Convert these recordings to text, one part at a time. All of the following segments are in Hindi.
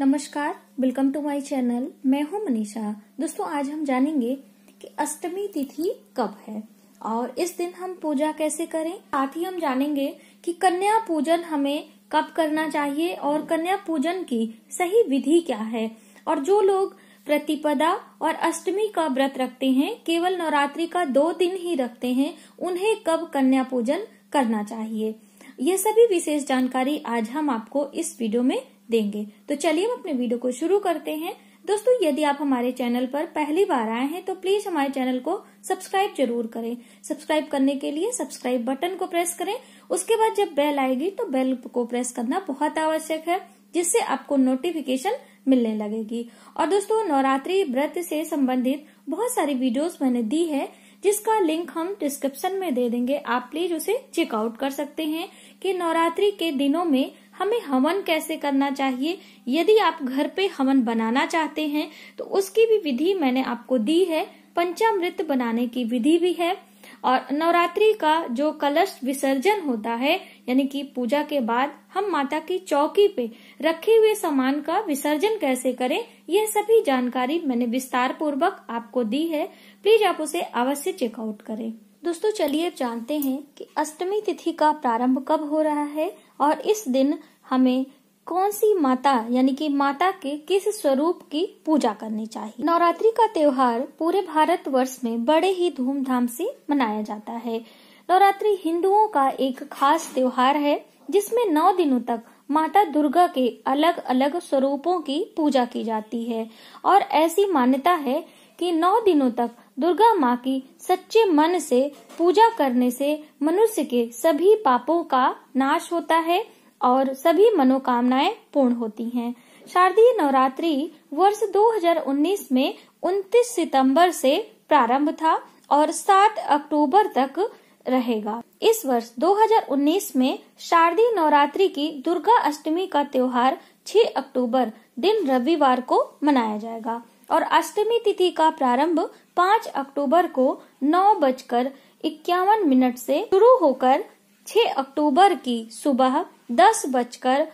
नमस्कार वेलकम टू माय चैनल मैं हूँ मनीषा। दोस्तों, आज हम जानेंगे कि अष्टमी तिथि कब है और इस दिन हम पूजा कैसे करें। साथ ही हम जानेंगे कि कन्या पूजन हमें कब करना चाहिए और कन्या पूजन की सही विधि क्या है। और जो लोग प्रतिपदा और अष्टमी का व्रत रखते हैं, केवल नवरात्रि का दो दिन ही रखते हैं, उन्हें कब कन्या पूजन करना चाहिए? ये सभी विशेष जानकारी आज हम आपको इस वीडियो में देंगे। तो चलिए हम अपने वीडियो को शुरू करते हैं। दोस्तों, यदि आप हमारे चैनल पर पहली बार आए हैं तो प्लीज़ हमारे चैनल को सब्सक्राइब ज़रूर करें। सब्सक्राइब करने के लिए सब्सक्राइब बटन को प्रेस करें। उसके बाद जब बेल आएगी तो बेल को प्रेस करना बहुत आवश्यक है, जिससे आपको नोटिफिकेशन मिलने लगेगी। और दोस्तों, नवरात्रि व्रत से संबंधित बहुत सारी वीडियोस मैंने दी है, जिसका लिंक हम डिस्क्रिप्शन में दे देंगे। आप प्लीज़ उसे चेकआउट कर सकते हैं कि नवरात्रि के दिनों में हमें हवन कैसे करना चाहिए? यदि आप घर पे हवन बनाना चाहते हैं तो उसकी भी विधि मैंने आपको दी है। पंचामृत बनाने की विधि भी है। और नवरात्रि का जो कलश विसर्जन होता है, यानी कि पूजा के बाद हम माता की चौकी पे रखे हुए सामान का विसर्जन कैसे करें, यह सभी जानकारी मैंने विस्तार पूर्वक आपको दी है। प्लीज़ आप उसे अवश्य चेकआउट करें। दोस्तों, चलिए जानते हैं कि अष्टमी तिथि का प्रारंभ कब हो रहा है और इस दिन हमें कौन सी माता, यानी कि माता के किस स्वरूप की पूजा करनी चाहिए? नवरात्रि का त्योहार पूरे भारत वर्ष में बड़े ही धूमधाम से मनाया जाता है। नवरात्रि हिंदुओं का एक खास त्योहार है, जिसमें नौ दिनों तक माता दुर्गा के अलग अलग स्वरूपों की पूजा की जाती है। और ऐसी मान्यता है कि नौ दिनों तक दुर्गा माँ की सच्चे मन से, पूजा करने से मनुष्य के सभी पापों का नाश होता है और सभी मनोकामनाएँ पूर्ण होती हैं। शारदीय नवरात्रि वर्ष 2019 में 29 सितंबर से प्रारंभ था और 7 अक्टूबर तक रहेगा इस वर्ष 2019 में शारदीय नवरात्रि की दुर्गा अष्टमी का त्योहार 6 अक्टूबर दिन रविवार को मनाया जाएगा और अष्टमी तिथि का प्रारंभ 5 अक्टूबर को नौ बजकर इक्यावन मिनट से शुरू होकर 6 अक्टूबर की सुबह दस बजकर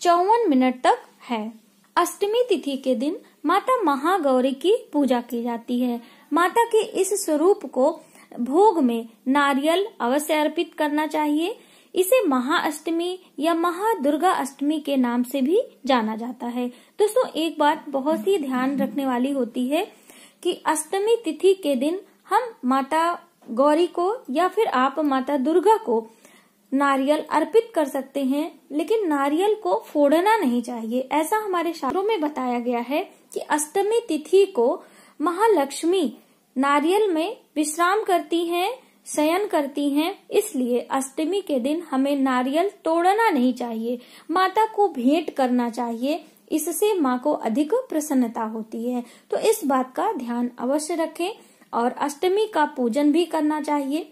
चौवन मिनट तक है। अष्टमी तिथि के दिन माता महागौरी की पूजा की जाती है। माता के इस स्वरूप को भोग में नारियल अवश्य अर्पित करना चाहिए। इसे महाअष्टमी या महादुर्गा अष्टमी के नाम से भी जाना जाता है। दोस्तों, एक बात बहुत ही ध्यान रखने वाली होती है कि अष्टमी तिथि के दिन हम माता गौरी को या फिर आप माता दुर्गा को नारियल अर्पित कर सकते हैं, लेकिन नारियल को फोड़ना नहीं चाहिए। ऐसा हमारे शास्त्रों में बताया गया है कि अष्टमी तिथि को महालक्ष्मी नारियल में विश्राम करती हैं शयन करती हैं, इसलिए अष्टमी के दिन हमें नारियल तोड़ना नहीं चाहिए, माता को भेंट करना चाहिए, इससे माँ को अधिक प्रसन्नता होती है। तो इस बात का ध्यान अवश्य रखें और अष्टमी का पूजन भी करना चाहिए।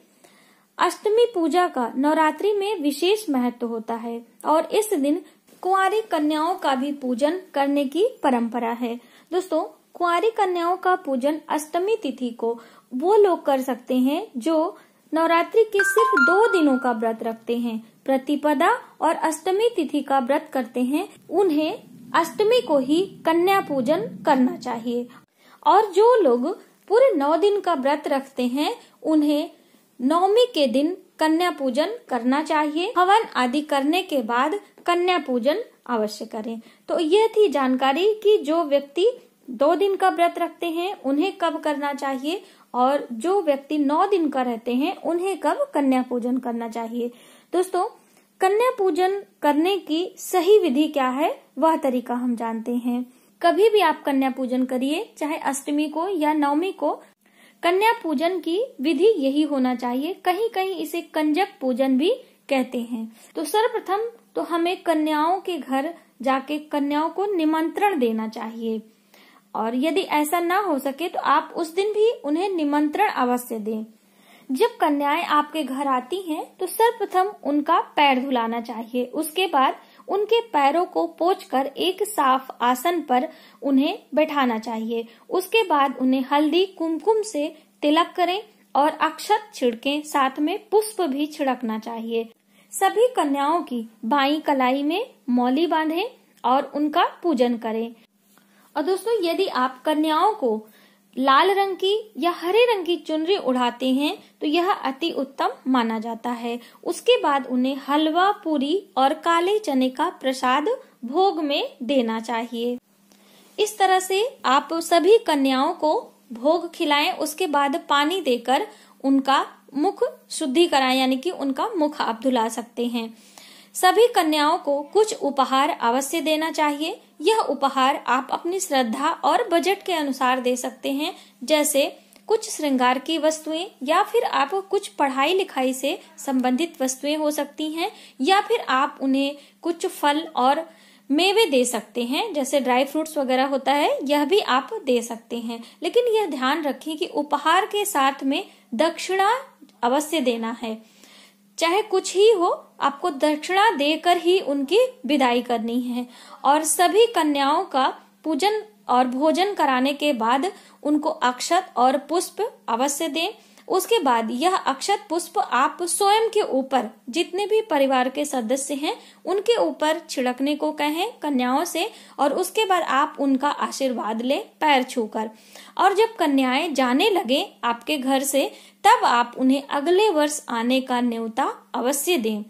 अष्टमी पूजा का नवरात्रि में विशेष महत्व होता है और इस दिन कुंवारी कन्याओं का भी पूजन करने की परंपरा है। दोस्तों, कुंवारी कन्याओं का पूजन अष्टमी तिथि को वो लोग कर सकते हैं जो नवरात्रि के सिर्फ़ दो दिनों का व्रत रखते हैं। प्रतिपदा और अष्टमी तिथि का व्रत करते हैं। उन्हें अष्टमी को ही कन्या पूजन करना चाहिए। और जो लोग पूरे नौ दिन का व्रत रखते हैं, उन्हें नवमी के दिन कन्या पूजन करना चाहिए। हवन आदि करने के बाद कन्या पूजन अवश्य करें। तो यह थी जानकारी कि जो व्यक्ति दो दिन का व्रत रखते हैं, उन्हें कब करना चाहिए? और जो व्यक्ति नौ दिन का रहते हैं, उन्हें कब कन्या पूजन करना चाहिए? दोस्तों, कन्या पूजन करने की सही विधि क्या है? वह तरीका हम जानते हैं। कभी भी आप कन्या पूजन करिए, चाहे अष्टमी को या नवमी को। कन्या पूजन की विधि यही होना चाहिए। कहीं कहीं इसे कंजक पूजन भी कहते हैं। तो सर्वप्रथम तो हमें कन्याओं के घर जाके कन्याओं को निमंत्रण देना चाहिए। और यदि ऐसा ना हो सके तो आप उस दिन भी उन्हें निमंत्रण अवश्य दें। जब कन्याएँ आपके घर आती हैं तो सर्वप्रथम उनका पैर धुलाना चाहिए। उसके बाद उनके पैरों को पोछकर एक साफ़ आसन पर उन्हें बैठाना चाहिए। उसके बाद उन्हें हल्दी कुमकुम से तिलक करें और अक्षत छिड़के, साथ में पुष्प भी छिड़कना चाहिए। सभी कन्याओं की बाई कलाई में मौली बांधें और उनका पूजन करें। और दोस्तों, यदि आप कन्याओं को लाल रंग की या हरे रंग की चुनरी उड़ाते हैं तो यह अति उत्तम माना जाता है। उसके बाद उन्हें हलवा, पूरी और काले चने का प्रसाद भोग में देना चाहिए। इस तरह से आप सभी कन्याओं को भोग खिलाएँ, उसके बाद पानी देकर उनका मुख शुद्धि कराएँ यानी कि उनका मुख आप धुला सकते हैं। सभी कन्याओं को कुछ उपहार अवश्य देना चाहिए। यह उपहार आप अपनी श्रद्धा और बजट के अनुसार दे सकते हैं, जैसे कुछ श्रृंगार की वस्तुएँ, या फिर आप कुछ पढ़ाई लिखाई से संबंधित वस्तुएँ हो सकती हैं, या फिर आप उन्हें कुछ फल और मेवे दे सकते हैं, जैसे ड्राई फ्रूट्स वगैरह होता है, यह भी आप दे सकते हैं। लेकिन यह ध्यान रखें कि उपहार के साथ में दक्षिणा अवश्य देना है। चाहे कुछ ही हो आपको दक्षिणा देकर ही उनकी विदाई करनी है। और सभी कन्याओं का पूजन और भोजन कराने के बाद उनको अक्षत और पुष्प अवश्य दें। उसके बाद यह अक्षत पुष्प आप स्वयं के ऊपर, जितने भी परिवार के सदस्य हैं, उनके ऊपर छिड़कने को कहें कन्याओं से, और उसके बाद आप उनका आशीर्वाद लें पैर छूकर। और जब कन्याएँ जाने लगे आपके घर से, तब आप उन्हें अगले वर्ष आने का न्योता अवश्य दें।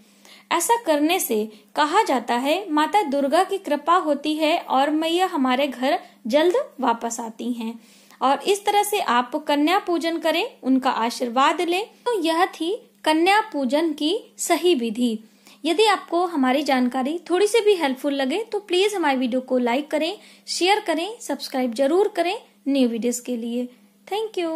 ऐसा करने से कहा जाता है, माता दुर्गा की कृपा होती है और मैया हमारे घर जल्द वापस आती हैं। और इस तरह से आप कन्या पूजन करें, उनका आशीर्वाद लें। तो यह थी कन्या पूजन की सही विधि। यदि आपको हमारी जानकारी थोड़ी सी भी हेल्पफुल लगे तो प्लीज़ हमारी वीडियो को लाइक करें शेयर करें सब्सक्राइब ज़रूर करें न्यू वीडियोस के लिए। Thank you